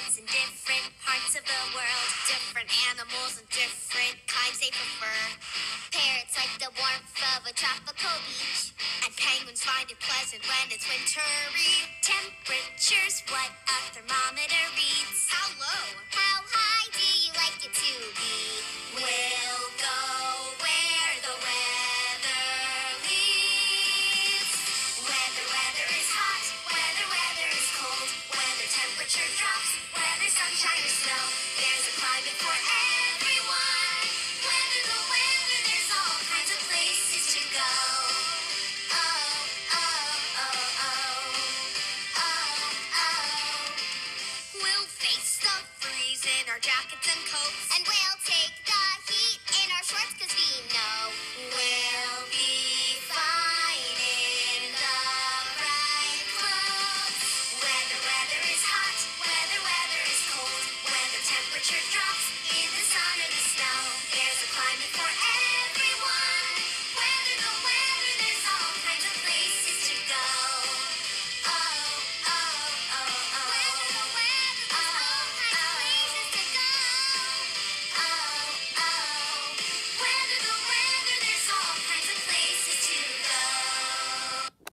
climates in different parts of the world. Different animals and different kinds they prefer. Parrots like the warmth of a tropical beach. And penguins find it pleasant when it's wintry. Temperature's what a thermometer reads. How low? How high do you like it to be? We'll go where the weather leads. Weather, weather is hot. Weather, weather is cold. Weather temperature drops. Snow. There's a climate for everyone. Weather, the weather, there's all kinds of places to go. Oh, oh, oh, oh. Oh, oh. We'll face the freeze in our jackets and coats. And we'll take Weather, weather